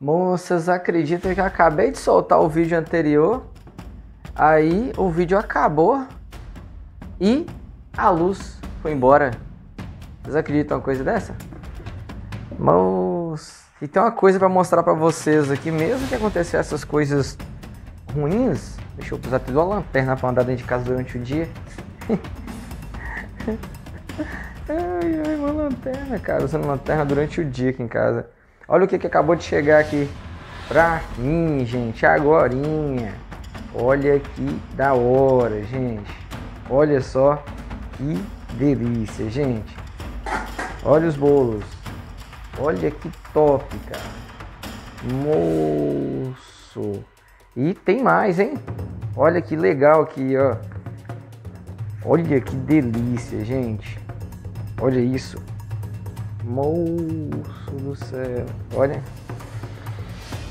Moças, acreditam que acabei de soltar o vídeo anterior, aí o vídeo acabou e a luz foi embora. Vocês acreditam uma coisa dessa? Moças, e tem uma coisa para mostrar para vocês aqui, mesmo que acontecer essas coisas ruins, deixa eu precisar ter uma lanterna para andar dentro de casa durante o dia. ai, ai, uma lanterna, cara, usando lanterna durante o dia aqui em casa. Olha o que, que acabou de chegar aqui pra mim, gente, agorinha. Olha que da hora, gente. Olha só que delícia, gente. Olha os bolos. Olha que top, cara. Moço. E tem mais, hein? Olha que legal aqui, ó. Olha que delícia, gente. Olha isso. Moço do céu. Olha.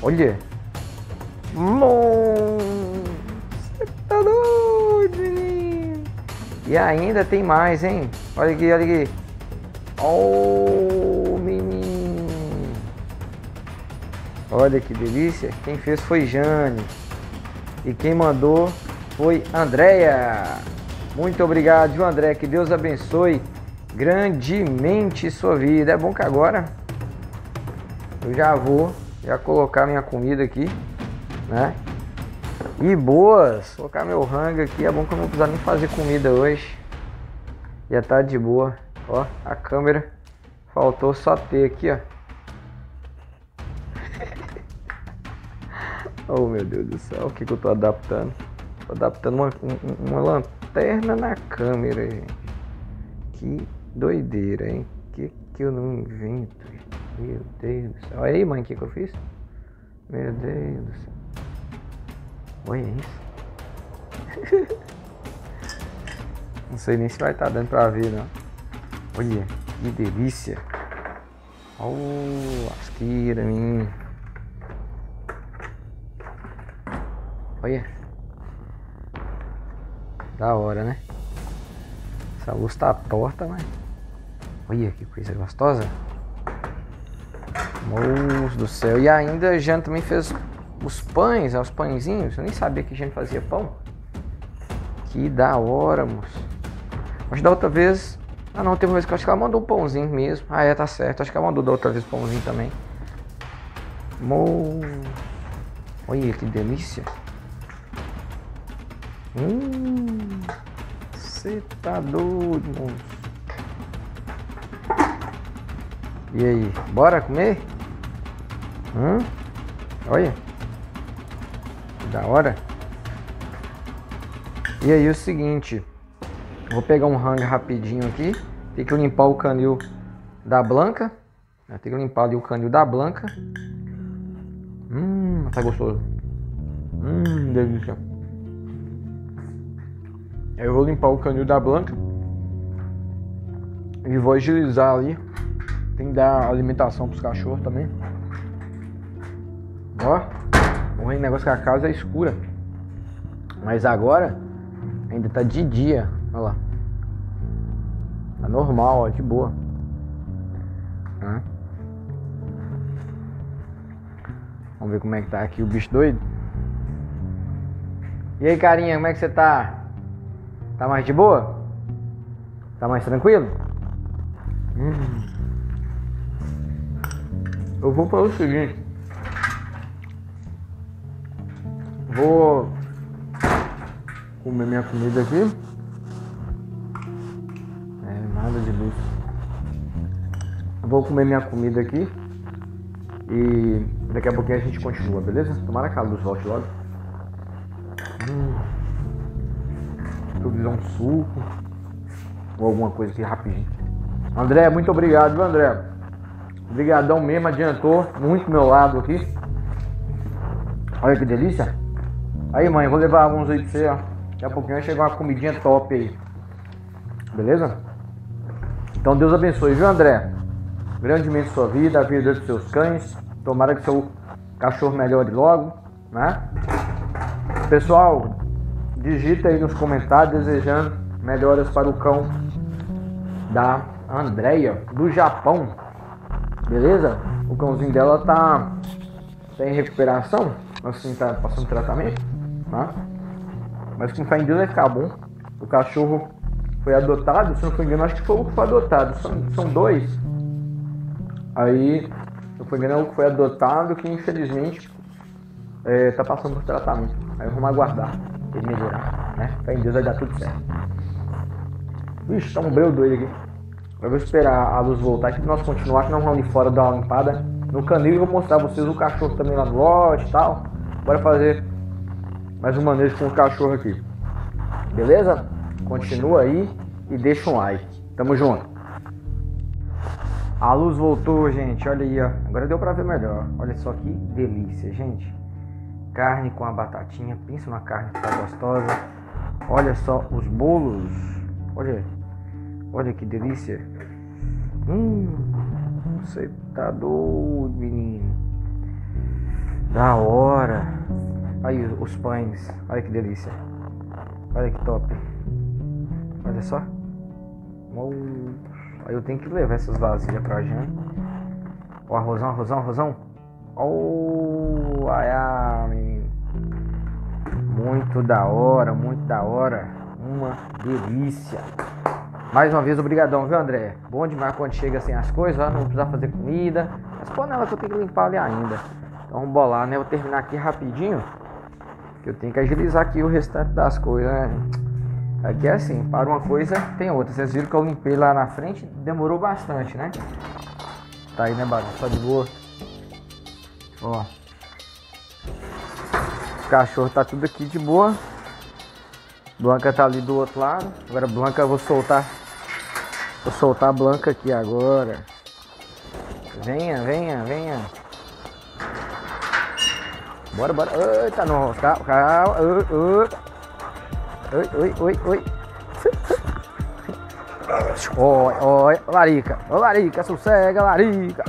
Olha. Você tá doido, menino. E ainda tem mais, hein? Olha aqui, olha aqui. Oh, menino. Olha que delícia. Quem fez foi Jane. E quem mandou foi Andréia. Muito obrigado, André? Que Deus abençoe grandemente sua vida. É bom que agora eu já vou já colocar minha comida aqui, né? E boas, colocar meu rango aqui. É bom que eu não vou precisar nem fazer comida hoje. Já tá de boa. Ó, a câmera faltou só ter aqui, ó. oh meu Deus do céu, o que, que eu tô adaptando? Tô adaptando uma, uma lanterna na câmera, gente. Que Doideira, hein? Que que eu não invento? Meu Deus do céu. Olha aí, mãe, o que, que eu fiz? Meu Deus do céu. Olha isso. não sei nem se vai estar tá dando pra ver, não. Olha, que delícia. Oh, asqueira, menino. Olha. Da hora, né? Essa luz tá torta, mas. Olha que coisa gostosa. Moço do céu. E ainda a Jane também fez os pães, os pãezinhos. Eu nem sabia que a gente fazia pão. Que da hora, moço. Mas da outra vez. Ah não, teve uma vez que eu acho que ela mandou um pãozinho mesmo. Ah é, tá certo. Acho que ela mandou da outra vez pãozinho também. Mo... Olha que delícia. Hum. Você tá doido, moço. E aí, bora comer? Hum? Olha. Da hora. E aí, o seguinte. Vou pegar um rango rapidinho aqui. Tem que limpar o canil da Blanca. Tem que limpar ali o canil da Blanca. Hum, tá gostoso. Hum, delícia. Eu vou limpar o canil da Blanca e vou agilizar ali. Tem que dar alimentação pros cachorros também. Ó, o negócio que a casa é escura. Mas agora ainda tá de dia. Olha lá. Tá normal, ó, de boa. Vamos ver como é que tá aqui o bicho doido. E aí, carinha, como é que você tá? Tá mais de boa? Tá mais tranquilo? Hum. Eu vou para o seguinte. Vou comer minha comida aqui. É, nada de luz. Vou comer minha comida aqui. E daqui a pouquinho a gente continua, beleza? Tomara que a luz volte logo. Hum improvisar um suco ou alguma coisa aqui rapidinho. André, muito obrigado, André? Obrigadão mesmo, adiantou muito meu lado aqui. Olha que delícia. Aí, mãe, vou levar alguns aí pra você, ó. Daqui a pouquinho vai chegar uma comidinha top aí. Beleza? Então Deus abençoe, viu, André? Grandemente sua vida, a vida dos seus cães. Tomara que seu cachorro melhore logo, né? Pessoal, Digita aí nos comentários desejando melhoras para o cão da Andrea do Japão. Beleza? O cãozinho dela tá tá em recuperação, assim, tá passando tratamento, tá? Mas com fé em Deus vai ficar bom. O cachorro foi adotado, se não for engano, acho que foi o que foi adotado. São, são dois. Aí, se não for engano, é o que foi adotado que infelizmente é, tá passando por tratamento. Aí vamos aguardar ele melhorar, né? Fé em Deus vai dar tudo certo. Vixe, tá um breu doido aqui. Eu vou esperar a luz voltar aqui pra nós continuar, que nós vamos ali fora dar uma limpada no canil e vou mostrar pra vocês o cachorro também lá no lote e tal. Bora fazer mais um manejo com o cachorro aqui. Beleza? Continua aí e deixa um like. Tamo junto. A luz voltou, gente. Olha aí, ó. Agora deu pra ver melhor. Olha só que delícia, gente. Carne com a batatinha. Pensa na carne que tá gostosa. Olha só os bolos. Olha. Olha que delícia. Hum. Você tá doido, menino. Da hora. Aí os pães. Olha que delícia. Olha que top. Olha só. Aí eu tenho que levar essas vasilhas pra Jane. Ó, arrozão, arrozão, arrozão. Oh, ai, ai, menino. Muito da hora, muito da hora. Uma delícia. Mais uma vez, obrigadão, viu, André? Bom demais quando chega assim as coisas, ó, não precisa fazer comida. As panelas que eu tenho que limpar ali ainda. Então vamos bolar, né? Vou terminar aqui rapidinho. Que eu tenho que agilizar aqui o restante das coisas, né? Aqui é assim, para uma coisa tem outra. Vocês viram que eu limpei lá na frente, demorou bastante, né? Tá aí, né, Barão? Tá de boa. Ó. O cachorro tá tudo aqui de boa. Blanca tá ali do outro lado. Agora Blanca eu vou soltar. Vou soltar a Blanca aqui agora. Venha, venha, venha. Bora, bora. Eita, não. Calma, calma. Oi, oi, oi, oi. Oi, oi, larica. Ô, larica, sossega, larica.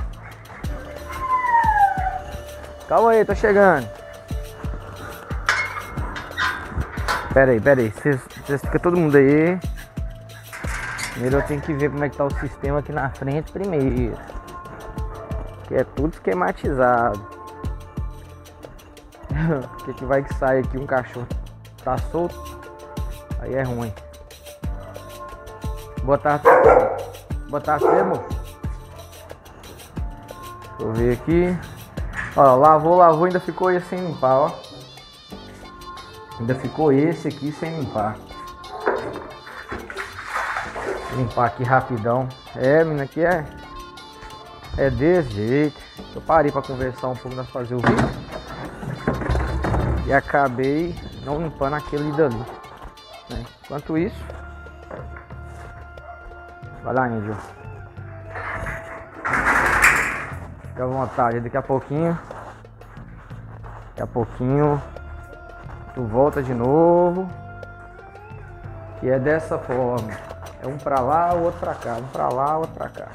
Calma aí, tô chegando. Pera aí, pera aí. Vocês ficam todo mundo aí. Primeiro eu tenho que ver como é que tá o sistema aqui na frente primeiro. Que é tudo esquematizado. O que, que vai que sai aqui um cachorro? Tá solto? Aí é ruim. Botar. Botar termo. Deixa eu ver aqui. Ó, lavou, lavou, ainda ficou esse sem limpar, ó. Ainda ficou esse aqui sem limpar. Limpar aqui rapidão. É, menina, aqui é. É desse jeito. Eu parei pra conversar um pouco nós fazer o vídeo. E acabei não limpando aquele dali. Né? Enquanto isso. Vai lá, índio. Fica à vontade, daqui a pouquinho. Daqui a pouquinho. Tu volta de novo. E é dessa forma. É um pra lá, o outro pra cá. Um pra lá, o outro pra cá.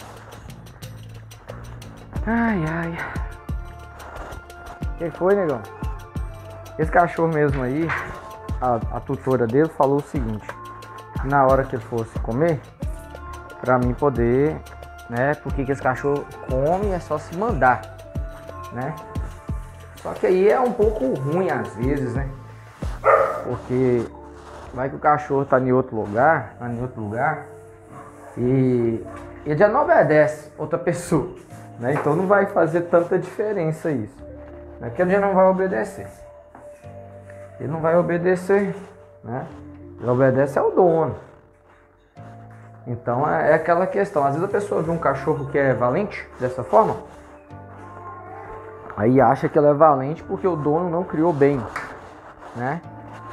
Ai, ai. Quem foi, negão? Esse cachorro mesmo aí, a, a tutora dele falou o seguinte. Na hora que ele fosse comer, pra mim poder, né? Porque que esse cachorro come é só se mandar, né? Só que aí é um pouco ruim às vezes, né? Porque vai que o cachorro tá em outro lugar, tá em outro lugar, e ele já não obedece outra pessoa, né? Então não vai fazer tanta diferença isso. Né? Que ele já não vai obedecer. Ele não vai obedecer, né? Ele obedece ao dono. Então é, é aquela questão. Às vezes a pessoa vê um cachorro que é valente dessa forma, aí acha que ela é valente porque o dono não criou bem, né?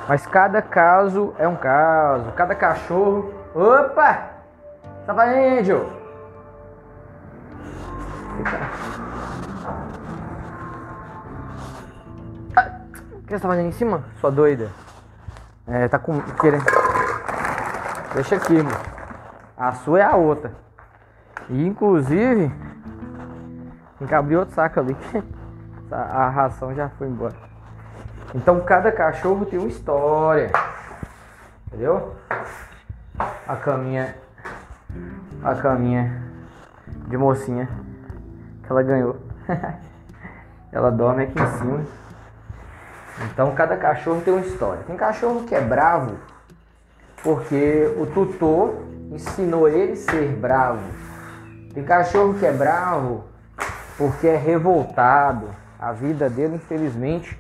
Mas cada caso é um caso, cada cachorro. Opa! Tá valendo? Ah, o que você tá fazendo em cima? Sua doida. É, tá com. querendo. Deixa aqui, mano. A sua é a outra. E inclusive. Tem que abrir outro saco ali. A ração já foi embora. Então cada cachorro tem uma história. Entendeu? A caminha. A caminha de mocinha que ela ganhou. Ela dorme aqui em cima. Então cada cachorro tem uma história. Tem cachorro que é bravo porque o tutor ensinou ele a ser bravo. Tem cachorro que é bravo porque é revoltado. A vida dele, infelizmente,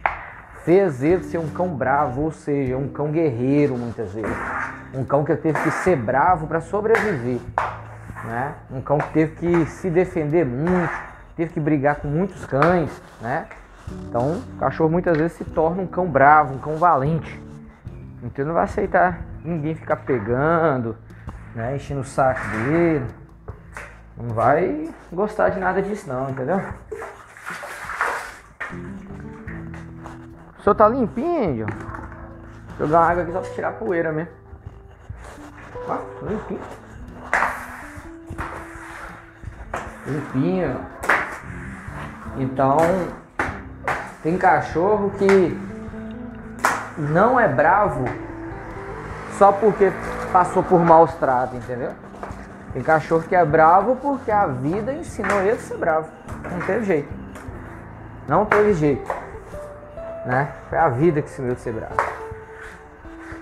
fez ele ser um cão bravo, ou seja, um cão guerreiro muitas vezes. Um cão que teve que ser bravo para sobreviver. Né? Um cão que teve que se defender muito, teve que brigar com muitos cães. Né? Então, o cachorro muitas vezes se torna um cão bravo, um cão valente. Então não vai aceitar ninguém ficar pegando, né, enchendo o saco dele. Não vai gostar de nada disso não, entendeu? O senhor tá limpinho, Angel? Vou jogar água aqui só pra tirar a poeira mesmo. Ó, limpinho. Limpinho. Então, tem cachorro que não é bravo só porque passou por maus tratos, entendeu? Tem cachorro que é bravo porque a vida ensinou ele a ser bravo. Não teve jeito. Não teve jeito. Né? Foi a vida que ele a ser bravo.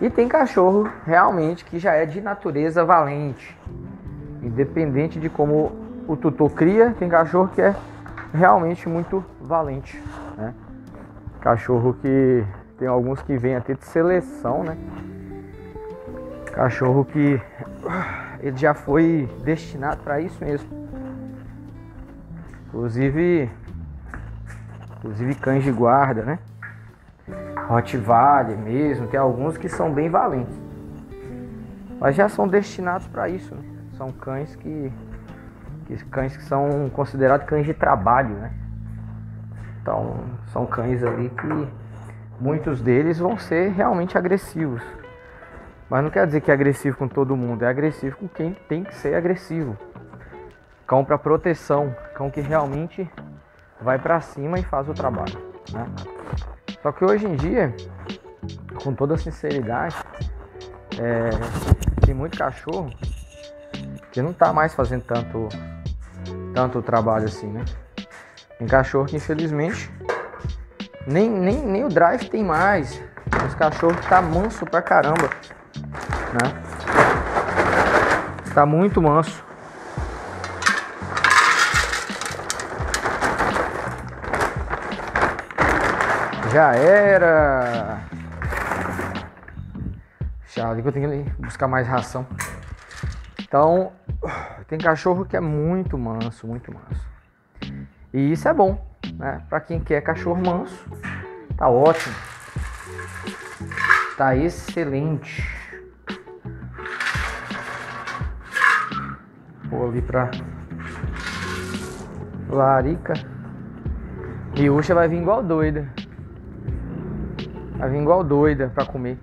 E tem cachorro realmente que já é de natureza valente. Independente de como o tutor cria, tem cachorro que é realmente muito valente. Né? Cachorro que tem alguns que vêm até de seleção, né? Cachorro que ele já foi destinado para isso mesmo. Inclusive, inclusive cães de guarda, né? Rottweiler mesmo, tem alguns que são bem valentes. Mas já são destinados para isso, né? São cães que, que cães que são considerados cães de trabalho, né? Então, são cães ali que muitos deles vão ser realmente agressivos. Mas não quer dizer que é agressivo com todo mundo, é agressivo com quem tem que ser agressivo. Cão para proteção, cão que realmente vai para cima e faz o trabalho. Né? Só que hoje em dia, com toda sinceridade, é, tem muito cachorro que não tá mais fazendo tanto, tanto trabalho assim, né? Tem cachorro que infelizmente nem, nem, nem o drive tem mais. Os cachorros tá manso pra caramba né? Tá muito manso. Já era. Já ali que eu tenho que buscar mais ração. Então, tem cachorro que é muito manso, muito manso. E isso é bom, né? Para quem quer cachorro manso, tá ótimo. Tá excelente. Vou ali pra Larica. Riúcha vai vir igual doida. Vai vir igual doida pra comer.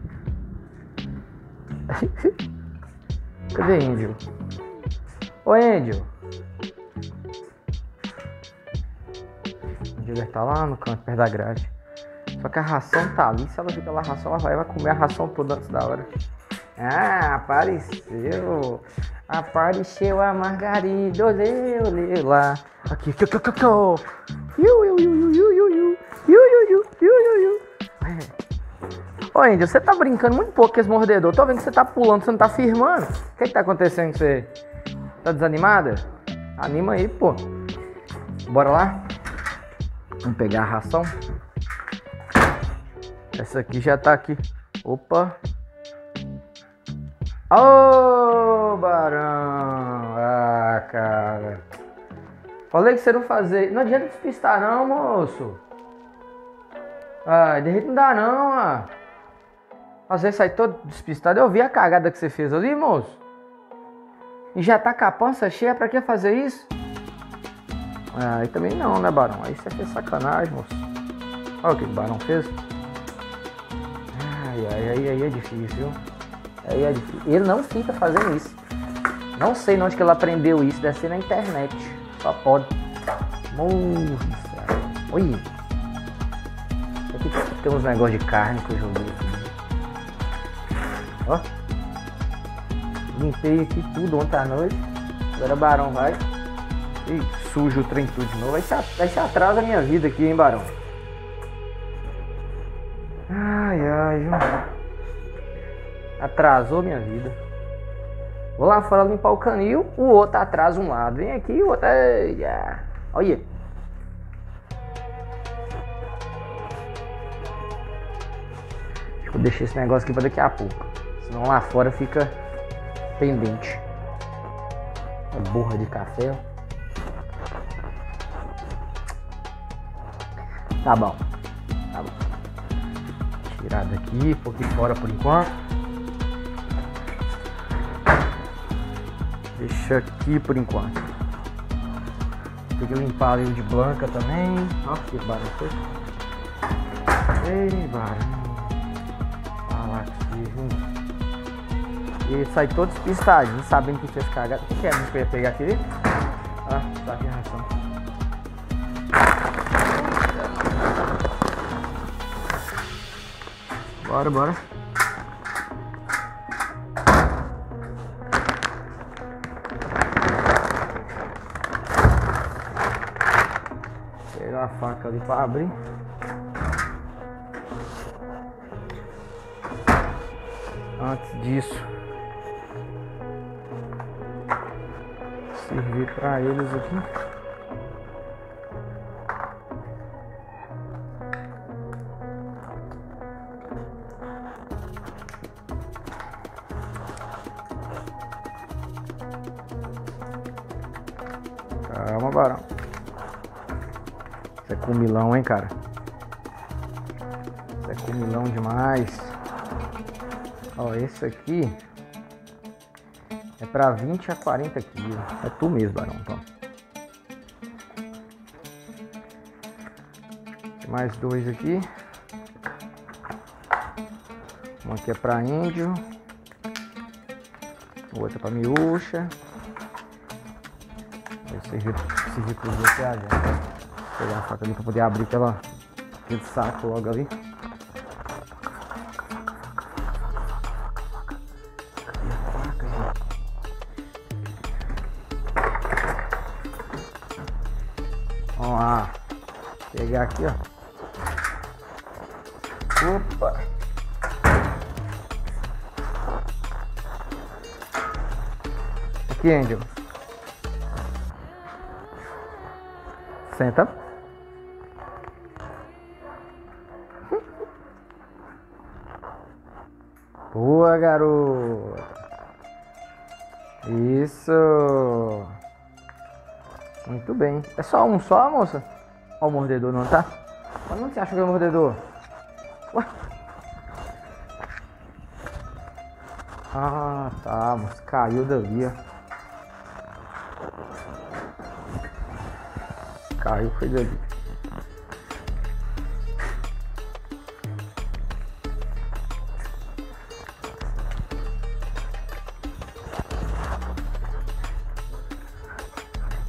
Cadê Índio? Ô Índio. Índio deve estar tá lá no canto, perto da grade. Só que a ração tá ali. Se ela fica lá, a ração, ela vai, vai comer a ração toda antes da hora. Ah, apareceu. Apareceu a Margarida, olê, olê lá. Aqui, que que que que. Iu, iu, iu, iu, iu, iu. Iu, iu, iu, iu, iu, iu. Ô, Índio, você tá brincando muito pouco com esse mordedor. Tô vendo que você tá pulando, você não tá firmando. O que que tá acontecendo com você? Tá desanimada? Anima aí, pô. Bora lá? Vamos pegar a ração. Essa aqui já tá aqui. Opa. Ô, Barão! Ah, cara. Falei que você não fazer. Não adianta despistar, não, moço. Ah, de jeito não dá, não, ah. Às vezes sai todo despistado. Eu vi a cagada que você fez ali, moço. E já tá com a pança cheia, pra que fazer isso? Ah, aí também não, né, Barão? Aí você fez sacanagem, moço. Olha o que o Barão fez. Ai, ai, ai, aí é difícil, viu? Aí é Ele não fica fazendo isso. Não sei onde que ele aprendeu isso, deve ser na internet. Só pode. Nossa. Oi. Aqui tem uns negócios de carne que eu joguei aqui. Ó. Limpei aqui tudo ontem à noite. Agora barão vai. Suja o trem tudo de novo. Vai ser, vai ser atrás da minha vida aqui, hein, Barão? Ai, ai, viu? Atrasou minha vida. Vou lá fora limpar o canil, o outro atrás um lado. Vem aqui, o outro. Olha. Acho que eu deixei esse negócio aqui pra daqui a pouco. Senão lá fora fica pendente. Uma borra de café. Tá bom. Tá bom. Tirar daqui, pôr aqui fora por enquanto. Deixa aqui por enquanto. Tem que limpar ali o de Blanca também. Ó, que barulho. Ei, barulho. E sai todo despistadinho, sabendo que fez cagada. O que é eu ia pegar aqui? Ah, tá aqui a ração. Bora, bora. Pegar a faca ali para abrir. Antes disso, para eles aqui. Calma, Barão. Isso é comilão, hein, cara? Isso é comilão demais. Ó, esse aqui é pra 20 a 40 quilos. É tu mesmo, Barão, então. Mais dois aqui. Um aqui é pra índio. O outro é pra miúcha. Esse servir, servir pros dois viajantes. Vou pegar a faca ali pra poder abrir aquela, aquele saco logo ali. Aqui, Angel. Senta. Boa, garoto. Isso. Muito bem. É só um só, moça? O mordedor, não tá? Mas não você acha que é o mordedor? Ué? Ah, tá, moça. Caiu dali, ó. Caiu, foi dali.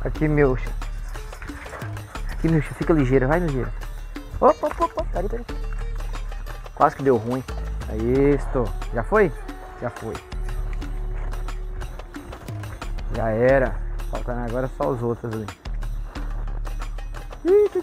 Aqui, meu. Aqui, meu, fica ligeira, vai ligeira. Opa, opa, opa, peraí, peraí. Quase que deu ruim. Aí, estou. Já foi? Já foi. Já era. Faltando agora só os outros ali.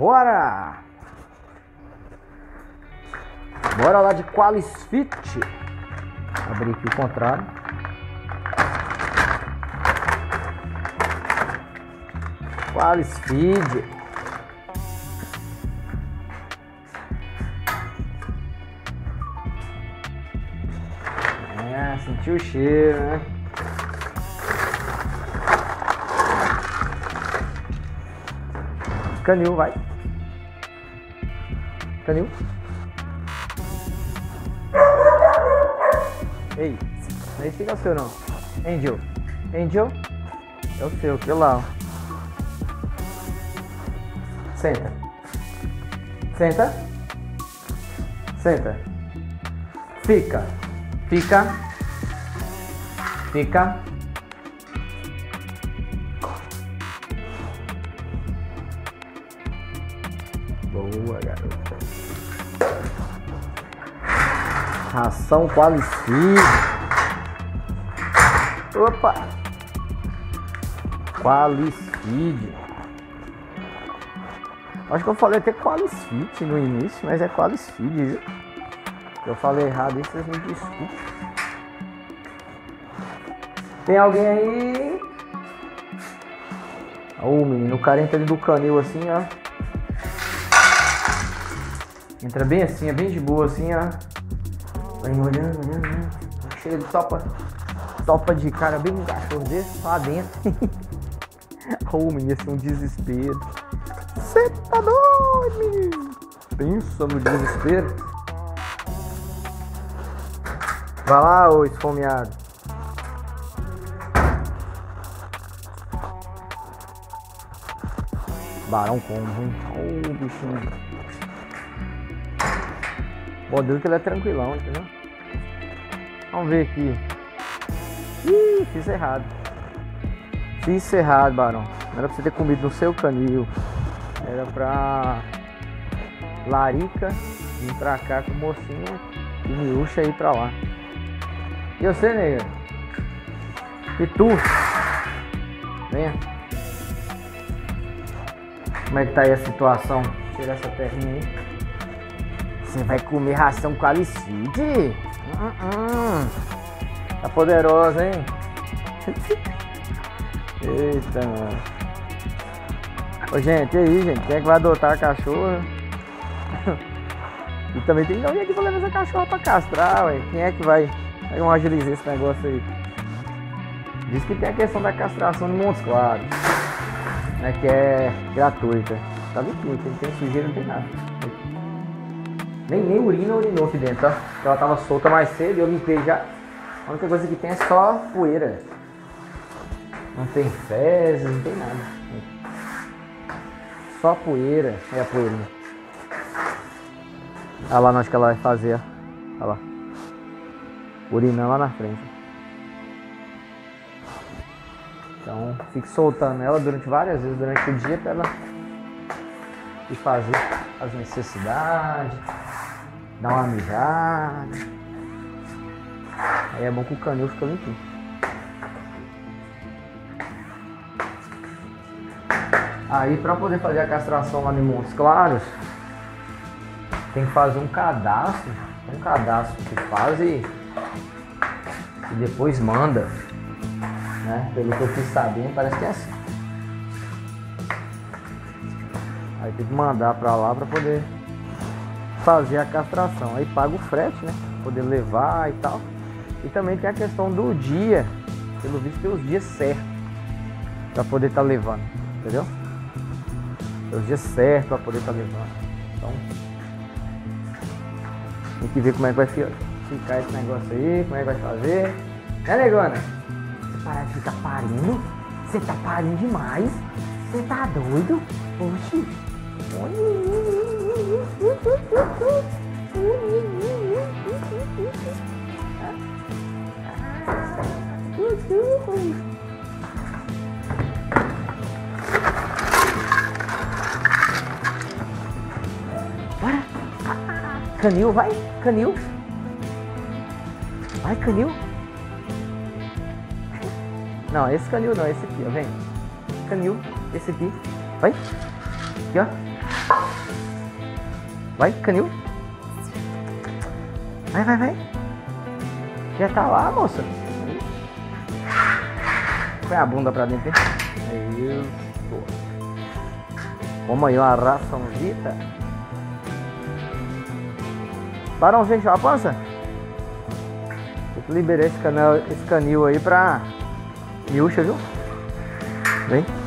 bora! Bora! Lá de Qualis Fit. Abrir aqui o contrário. Qualis Feed. É, sentiu o cheiro, né? Canil, vai. Canil. Ei, nem fica seu não. Angel. Angel. É o seu, que lá. Senta. Senta. Senta. Fica. Fica. Fica. Ração qualifica. Opa! Qualicid. Acho que eu falei até Qualicid no início, mas é Qualicid, viu? Eu falei errado aí, vocês me desculpem. Tem alguém aí? Ô menino, o cara entra do canil assim, ó. Entra bem assim, é bem de boa assim, ó. Vai olhando, olhando, olhando. Chega topa. Topa de cara bem um cachorro desse lá dentro. Ô menino, esse é um desespero. Você tá doido, menino? Pensa no desespero. Vai lá, ô esfomeado. Barão como, hein? Ô bichinho. Bom, Deus que ele é tranquilão, entendeu? Vamos ver aqui. Ih, fiz errado. Fiz errado, Barão. Não era pra você ter comido no seu canil. Era pra Larica vir pra cá com o mocinho e Miúcha ir pra lá. E você, nega? E tu? Venha. Como é que tá aí a situação? Tira essa terrinha aí. Você vai comer ração qualicide? Hum, hum. Tá poderosa, hein? Eita, mano. Ô, gente, e aí, gente? Quem é que vai adotar a cachorra? e também tem alguém aqui pra levar essa cachorra pra castrar, ué. Quem é que vai? Vai um agilizar esse negócio aí. Diz que tem a questão da castração de Montes Claros. Né, que é gratuita. Tá limpinho, não tem sujeira, não tem nada. Nem, nem urina urinou aqui dentro, ó. Ela tava solta mais cedo e eu limpei já. A única coisa que tem é só poeira. Não tem fezes, não tem nada. Só poeira. É a poeirinha. Olha lá onde que ela vai fazer, ó. Olha lá. Urinando lá na frente. Então, fique soltando ela durante várias vezes durante o dia para ela ir fazer as necessidades, dar uma mijada. Aí é bom que o canil fica limpinho. Aí para poder fazer a castração lá em Montes Claros, tem que fazer um cadastro, um cadastro que faz e, e depois manda. Né? Pelo que eu fiz sabendo, parece que é assim. Aí tem que mandar pra lá pra poder fazer a castração. Aí paga o frete, né? Poder levar e tal. E também tem a questão do dia. Pelo visto tem os dias certos pra poder estar tá levando. Entendeu? Tem os dias certos pra poder estar tá levando. Então tem que ver como é que vai ficar esse negócio aí, como é que vai fazer. É negona? Você parar de ficar parindo? Você tá parindo demais? Você tá doido? Oxi! Bora! Canil, vai! Canil! Vai, canil! Não, esse canil não, esse aqui, ó, vem. Canil, esse aqui. Vai! Aqui, ó. Vai, canil. Vai, vai, vai. Já tá lá, moça. Põe a bunda pra dentro. Isso. Vamos aí, uma raçãozita. Barão, gente, a pança. Tem que liberar esse, canal, esse canil aí pra miúcha, viu? Vem.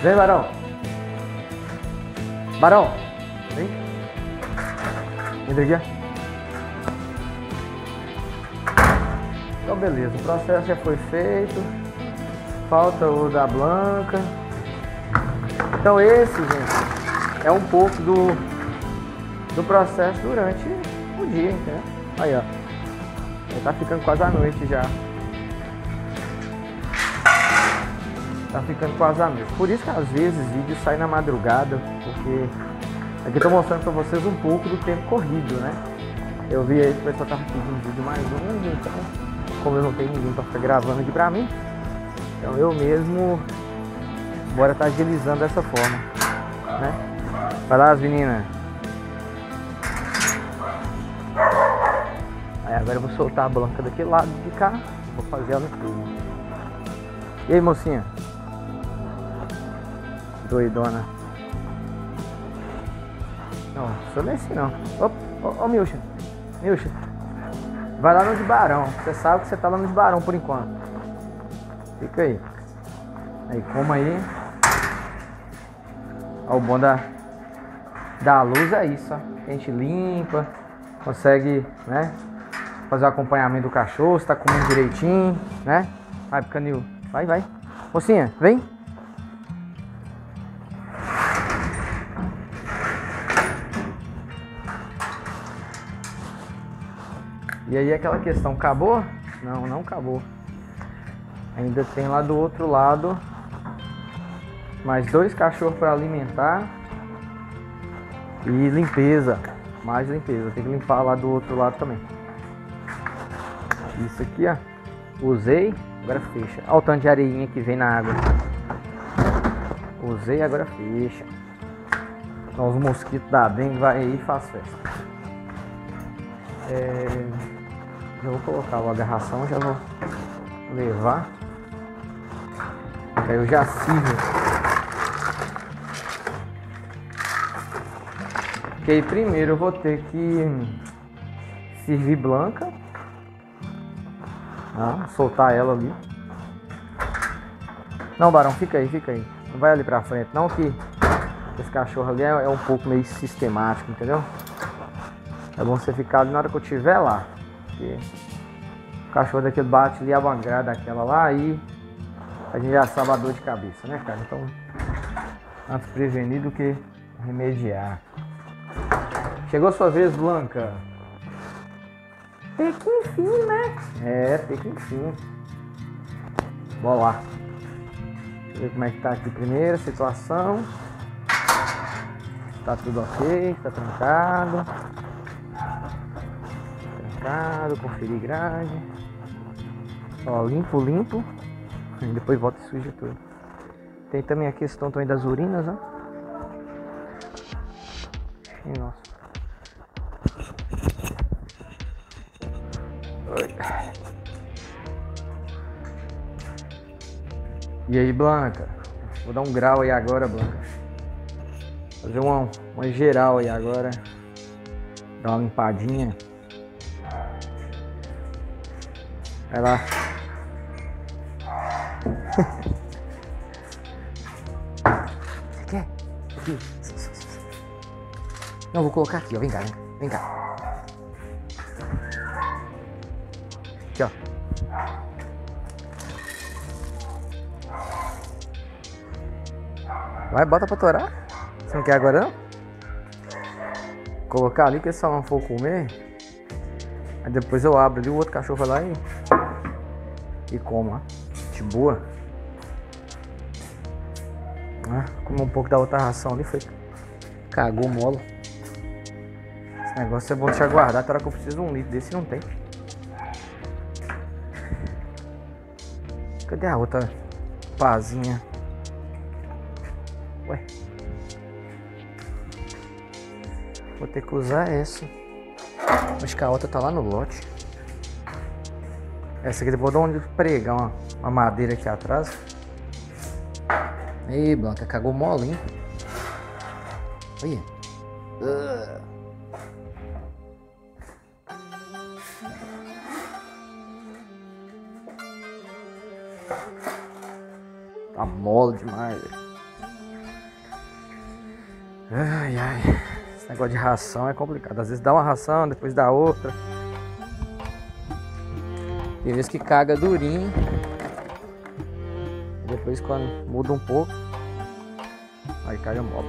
Vem, Barão. Barão. Vem. Entra aqui. Então beleza, o processo já foi feito. Falta o da Blanca. Então esse, gente, é um pouco do, do processo durante o dia, entendeu? Aí, ó. Já tá ficando quase a noite já. Tá ficando quase a noite. Por isso que às vezes vídeos saem na madrugada, porque aqui eu tô mostrando pra vocês um pouco do tempo corrido, né? Eu vi aí que o pessoal tava pedindo vídeo mais longo, então como eu não tenho ninguém para ficar gravando aqui pra mim, então eu mesmo bora tá agilizando dessa forma, né? Vai lá as meninas. Aí agora eu vou soltar a Blanca daquele lado de cá, vou fazer ela aqui. E aí mocinha? Doidona. Não, sou nesse não. Ô, ô, ô Milcha. Milcha. Vai lá no de Barão. Você sabe que você tá lá no de Barão por enquanto. Fica aí. Aí, como aí. Ó, o bom da, da luz é isso, ó. A gente limpa, consegue, né? Fazer o acompanhamento do cachorro, se tá comendo direitinho, né? Vai, canil. Vai, vai. Mocinha, vem. E aí aquela questão, acabou? Não, não acabou. Ainda tem lá do outro lado mais dois cachorros para alimentar e limpeza, mais limpeza. Tem que limpar lá do outro lado também. Isso aqui, ó, usei, agora fecha. Olha o tanto de areinha que vem na água. Usei, agora fecha. Então os mosquitos da dengue vai aí e faz festa. É... Já vou colocar o agarração, já vou levar. Aí eu já sirvo. Ok, primeiro eu vou ter que servir Blanca. Ah, soltar ela ali. Não, Barão, fica aí, fica aí. Não vai ali pra frente, não que esse cachorro ali é, é um pouco meio sistemático, entendeu? É bom você ficar ali na hora que eu estiver lá. Porque o cachorro daquele bate ali a bangrada daquela lá e a gente já sabe a dor de cabeça, né, cara? Então, antes prevenir do que remediar. Chegou a sua vez, Blanca. Tem que enfim, né? É, tem que enfim. Bora lá. Deixa eu ver como é que tá aqui primeiro, situação. Tá tudo ok, tá trancado marcado, conferir grade. Ó, limpo, limpo. E depois volta e suja tudo. Tem também a questão também das urinas, ó. E nossa. E aí, Blanca? Vou dar um grau aí agora, Blanca. Fazer uma, uma geral aí agora. Dar uma limpadinha. Vai lá. Você quer? Aqui. Não, vou colocar aqui, ó. Vem cá, vem cá. Vem cá. Aqui, ó. Vai, bota pra torar. Você não quer agora não? Colocar ali que se só não for comer. Aí depois eu abro ali, o outro cachorro vai lá e e coma. De boa. Ah, como um pouco da outra ração ali, foi. Cagou mola. Esse negócio é bom deixar guardar, até hora que eu preciso de um litro desse não tem. Cadê a outra pazinha? Ué. Vou ter que usar essa. Acho que a outra tá lá no lote. Essa aqui depois de onde pregar uma, uma madeira aqui atrás. Ei, Blanca, cagou molinho. Olha. Uh. Tá mole demais. Ai, ai. Esse negócio de ração é complicado. Às vezes dá uma ração, depois dá outra. Tem vezes que caga durinho. Depois quando muda um pouco, aí cai o mob.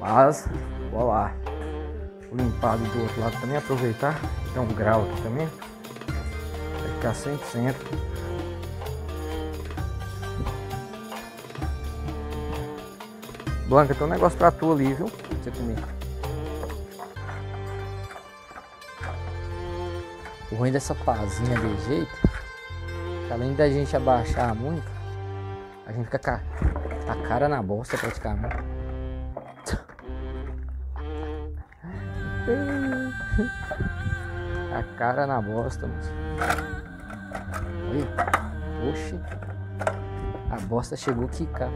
Mas, vou lá. Vou limpar do outro lado também, aproveitar. Tem um grau aqui também. Vai ficar 100%. Blanca, tem um negócio pra tu ali, viu? Você comer. O ruim dessa pazinha de jeito, além da gente abaixar muito, a gente fica com a, cara na bosta praticamente. A cara na bosta, moço. Oxi. A bosta chegou a quicar.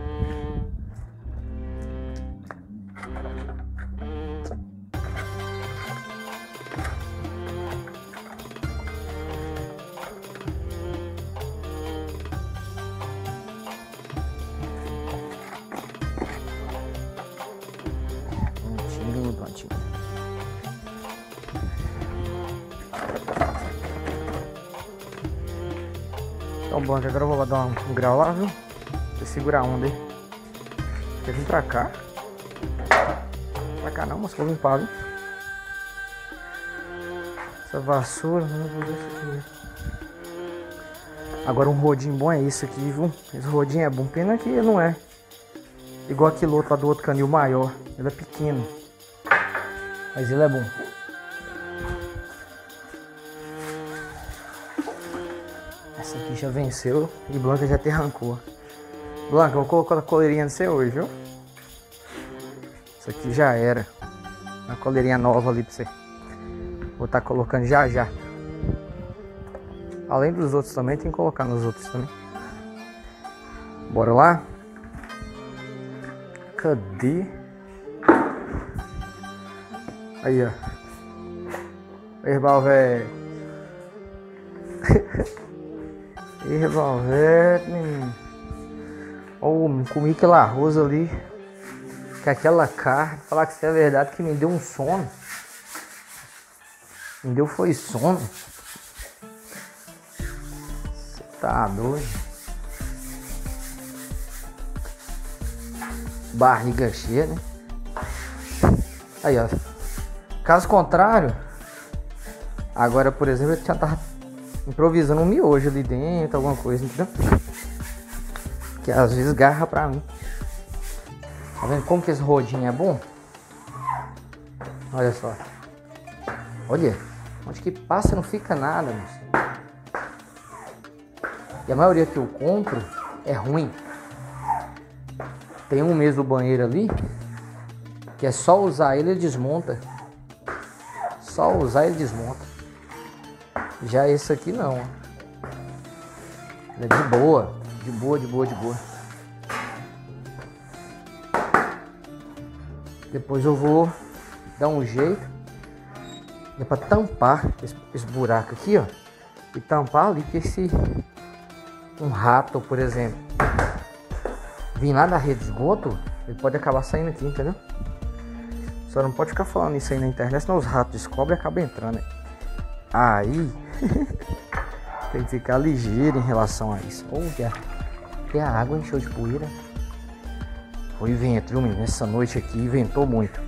Dar um, grau lá, viu? Você segura a onda aí. Quer vir pra cá? Pra cá não, mas vou limpar, viu? Essa vassoura, não vou ver isso aqui. Agora um rodinho bom é isso aqui, viu? Esse rodinho é bom. Pena que não é igual aquele outro lá do outro canil maior. Ele é pequeno. Mas ele é bom. Já venceu e Blanca já te arrancou. Blanca, vou colocar a coleirinha no seu hoje, viu? Isso aqui já era. Uma coleirinha nova ali pra você. Vou estar colocando já já. Além dos outros também, tem que colocar nos outros também. Bora lá? Cadê? Aí, ó. Herbal velho. Herbal velho, menino. Oh, comi aquele arroz ali. Com aquela carne. Falar que isso é verdade que me deu um sono. Me deu foi sono. Você tá doido. Barriga cheia, né? Aí, ó. Caso contrário, agora, por exemplo, eu já tava improvisando um miojo ali dentro, alguma coisa, entendeu? Que às vezes garra pra mim. Tá vendo como que esse rodinho é bom? Olha só. Olha, onde que passa não fica nada, moço. E a maioria que eu compro é ruim. Tem um mês do banheiro ali que é só usar ele e desmonta. Só usar ele desmonta. Já esse aqui não. é de boa, de boa, de boa, de boa. Depois eu vou dar um jeito é para tampar esse, esse buraco aqui, ó, e tampar ali que esse um rato, por exemplo, vir lá da rede de esgoto, ele pode acabar saindo aqui, entendeu? Só não pode ficar falando isso aí na internet, senão os ratos descobrem e acabam entrando. né? Aí tem que ficar ligeiro em relação a isso. Olha, até a água encheu de poeira. Foi vento, viu, menino? Essa noite aqui ventou muito.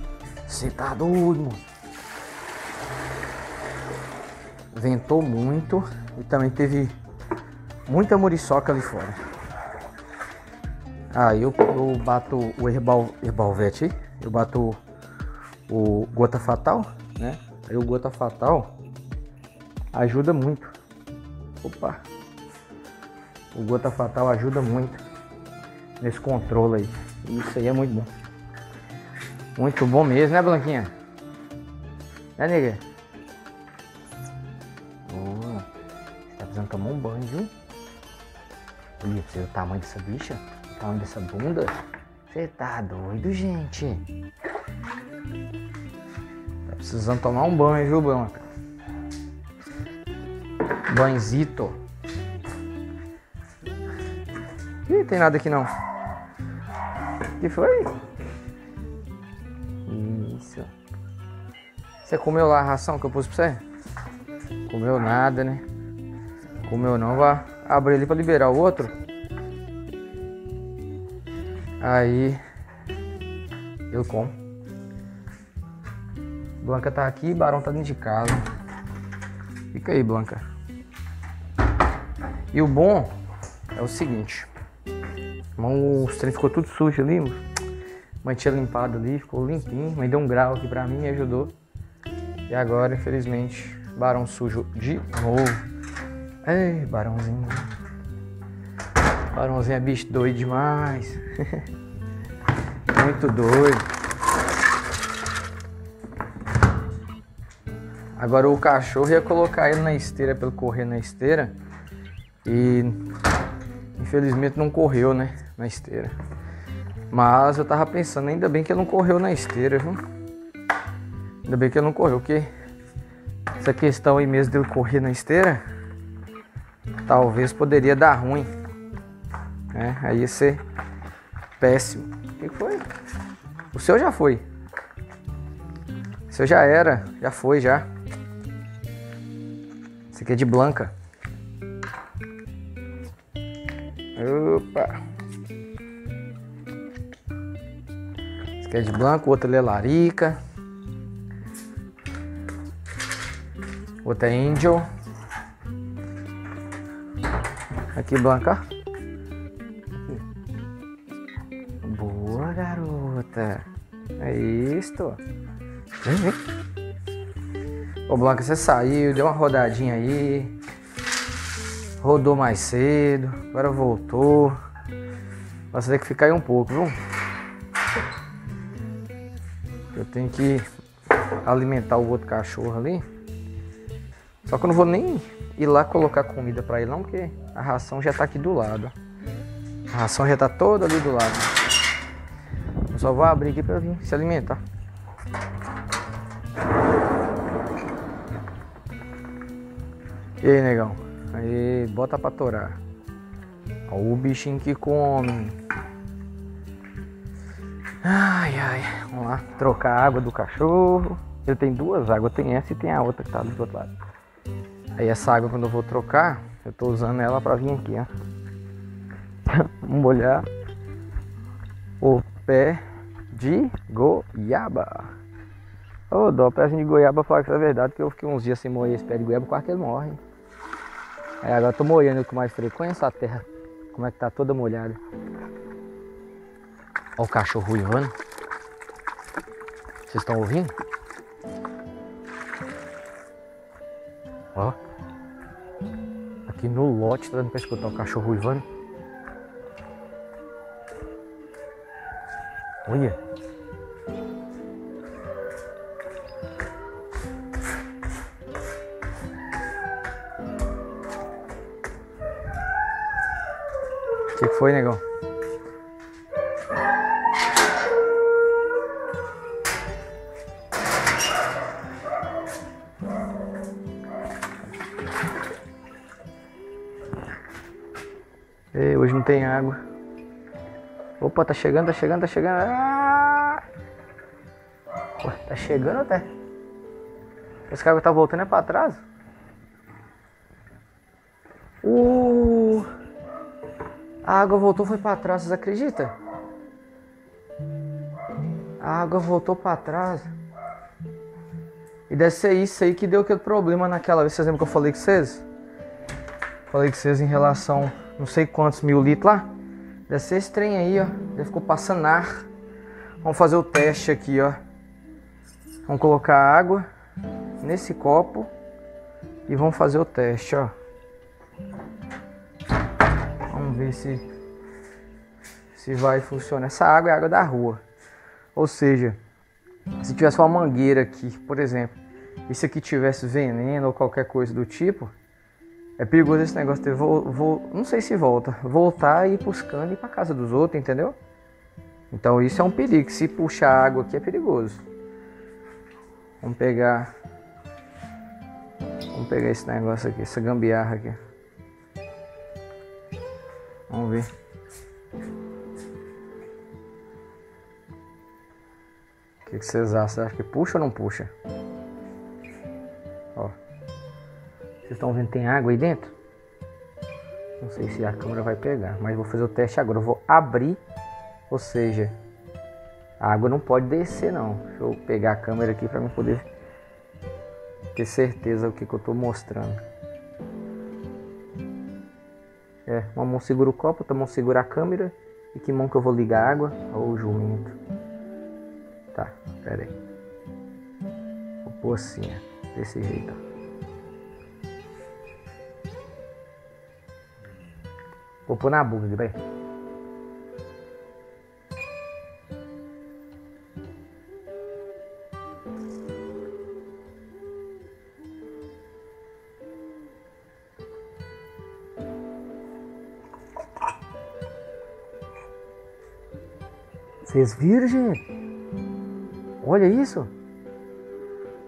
Você tá doido, mano. Ventou muito e também teve muita muriçoca ali fora. Aí eu, eu bato o herbal, herbalvete eu bato o gota fatal, né? Aí o gota fatal ajuda muito. Opa! O gota fatal ajuda muito nesse controle aí. Isso aí é muito bom. Muito bom mesmo, né, Blanquinha? Né, nega? Boa. Você tá precisando tomar um banho, viu? Olha, você o tamanho dessa bicha? O tamanho dessa bunda? Você tá doido, gente? Tá precisando tomar um banho, viu, Blanca? Banzito. Ih, tem nada aqui não. O que foi? Isso. Você comeu lá a ração que eu pus pra você? Comeu nada, né? Comeu não, vá abrir ele pra liberar o outro. Aí eu como. Blanca tá aqui, Barão tá dentro de casa. Fica aí, Blanca. E o bom é o seguinte. O trem ficou tudo sujo ali, mãe tinha limpado ali, ficou limpinho. Mãe deu um grau aqui pra mim, me ajudou. E agora, infelizmente, Barão sujo de novo. Ei, Barãozinho. Barãozinho é bicho doido demais. Muito doido. Agora o cachorro ia colocar ele na esteira ele correr na esteira. E infelizmente não correu, né? Na esteira. Mas eu tava pensando, ainda bem que ele não correu na esteira, viu? Ainda bem que ele não correu, porque essa questão aí mesmo dele correr na esteira, talvez poderia dar ruim. Né? Aí ia ser péssimo. O que foi? O seu já foi. O seu já era, já foi já. Esse aqui é de Blanca. Opa! Esse aqui é de Blanca, o outro é Larica. Outro é Angel. Aqui, Blanca. Boa, garota. É isto. Vem, vem. Ô Blanca, você saiu, deu uma rodadinha aí. Rodou mais cedo, agora voltou. Você tem que ficar aí um pouco, viu? Eu tenho que alimentar o outro cachorro ali. Só que eu não vou nem ir lá colocar comida para ele não, porque a ração já tá aqui do lado. A ração já tá toda ali do lado. Eu só vou abrir aqui para vir se alimentar. E aí, negão? Aí, bota pra torar. Ó, o bichinho que come. Ai, ai. Vamos lá, trocar a água do cachorro. Ele tem duas águas, tem essa e tem a outra que tá do outro lado. Aí essa água quando eu vou trocar, eu tô usando ela pra vir aqui, ó. Molhar o pé de goiaba. Ô, oh, dó, pezinho de goiaba, falar que é verdade, que eu fiquei uns dias sem moer esse pé de goiaba, quase que ele morre. Aí agora tô molhando com mais frequência a terra. Como é que tá toda molhada. Olha o cachorro ruivando. Vocês estão ouvindo? Ó. Aqui no lote tá dando pra escutar o cachorro ruivando. Olha. Foi, negão? Ei, hoje não tem água. Opa, tá chegando, tá chegando, tá chegando. Ah! Tá chegando até. Esse carro tá voltando é pra trás. Água voltou foi para trás, vocês acreditam? A água voltou para trás. E deve ser isso aí que deu aquele problema naquela vez. Vocês lembram que eu falei com vocês? Falei com vocês em relação não sei quantos mil litros lá. Deve ser esse trem aí, ó. Ele ficou passando ar. Vamos fazer o teste aqui, ó. Vamos colocar água nesse copo e vamos fazer o teste, ó. Ver se, se vai funcionar. Essa água é água da rua. Ou seja, se tivesse uma mangueira aqui, por exemplo, e se aqui tivesse veneno ou qualquer coisa do tipo, é perigoso esse negócio de vou, vou, não sei se volta, voltar e ir buscando e ir para casa dos outros, entendeu? Então isso é um perigo. Se puxar água aqui é perigoso. Vamos pegar, vamos pegar esse negócio aqui, essa gambiarra aqui. Vamos ver. O que, vocês acham? Você acha que puxa ou não puxa? Ó. Vocês estão vendo tem água aí dentro? Não sei se a câmera vai pegar, mas vou fazer o teste agora. Eu vou abrir, ou seja, a água não pode descer não. Deixa eu pegar a câmera aqui para eu poder ter certeza do que, que eu estou mostrando. É, uma mão segura o copo, outra mão segura a câmera. E que mão que eu vou ligar a água? Ou o jumento. Tá, pera aí. Vou pôr assim, ó, desse jeito. Ó. Vou pôr na aqui, vai. Viram, gente? Olha isso.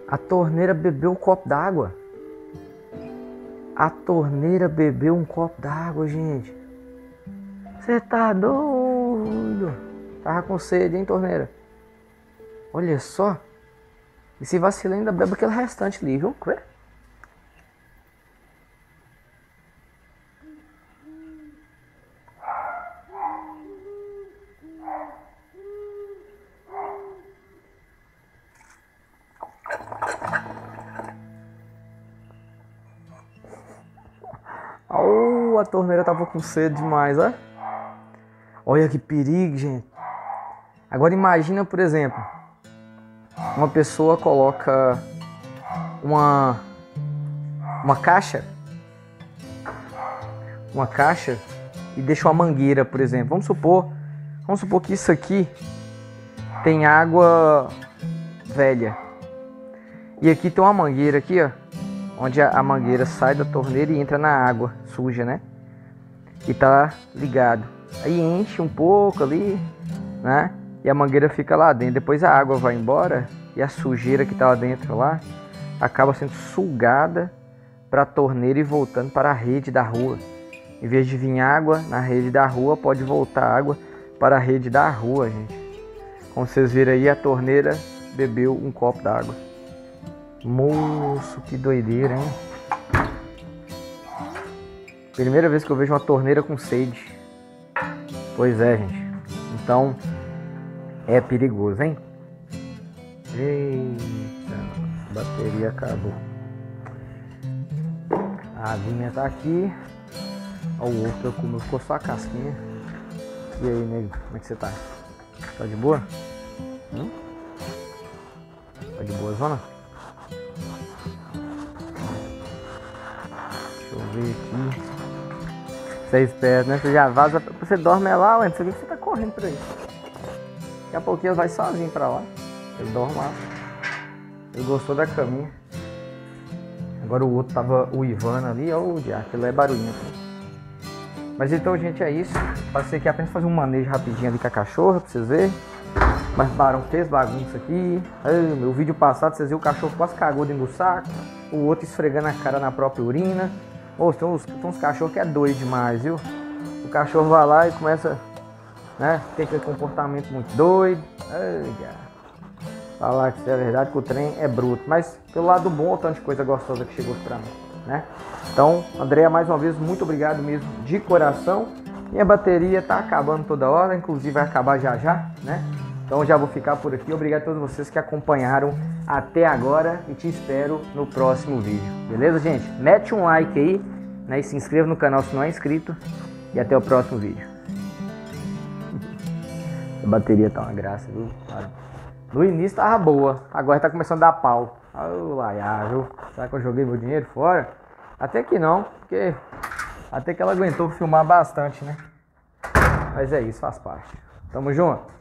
A torneira bebeu um copo d'água. A torneira bebeu um copo d'água, gente. Você tá doido? Tava com sede, hein, torneira? Olha só. E se vacilar ainda bebe aquele restante ali, viu? Torneira tava com sede demais, ó. Olha que perigo, gente. Agora imagina, por exemplo, uma pessoa coloca uma uma caixa uma caixa e deixa uma mangueira, por exemplo. Vamos supor, vamos supor que isso aqui tem água velha. E aqui tem uma mangueira aqui, ó, onde a mangueira sai da torneira e entra na água suja, né? E tá ligado. Aí enche um pouco ali, né? E a mangueira fica lá dentro. Depois a água vai embora e a sujeira que tá lá dentro lá acaba sendo sugada para a torneira e voltando para a rede da rua. Em vez de vir água na rede da rua, pode voltar água para a rede da rua, gente. Como vocês viram aí, a torneira bebeu um copo d'água. Moço, que doideira, hein? Primeira vez que eu vejo uma torneira com sede. Pois é, gente. Então, é perigoso, hein? Eita, a bateria acabou. A aguinha tá aqui. Ó, o outro comeu, ficou só a casquinha. E aí, nego, como é que você tá? Tá de boa? Hum? Tá de boa, zona? Deixa eu ver aqui. Você é esperto, né? Você já vaza, você dorme lá, ué, não sei o que você tá correndo por aí. Daqui a pouquinho vai sozinho pra lá. Ele dorme lá. Ele gostou da caminha. Agora o outro tava o Ivan ali, ó, o diabo, aquilo é barulhinho. Mas então, gente, é isso. Passei aqui apenas fazer um manejo rapidinho ali com a cachorra pra vocês verem. Mas Barão fez bagunça aqui. Ai, meu vídeo passado, vocês viram o cachorro quase cagou dentro do saco. O outro esfregando a cara na própria urina. Ô, tem uns, uns cachorros que é doido demais, viu? O cachorro vai lá e começa, né? Tem aquele comportamento muito doido. Ai, Falar que isso é verdade que o trem é bruto. Mas pelo lado bom, de coisa gostosa que chegou pra mim, né? Então, Andréia, mais uma vez, muito obrigado mesmo de coração. Minha bateria tá acabando toda hora, inclusive vai acabar já já, né? Então já vou ficar por aqui. Obrigado a todos vocês que acompanharam até agora e te espero no próximo vídeo. Beleza, gente? Mete um like aí, né? E se inscreva no canal se não é inscrito. E até o próximo vídeo. A bateria tá uma graça, viu? No início tava boa, agora tá começando a dar pau. Laia, viu? Será que eu joguei meu dinheiro fora? Até que não, porque até que ela aguentou filmar bastante, né? Mas é isso, faz parte. Tamo junto.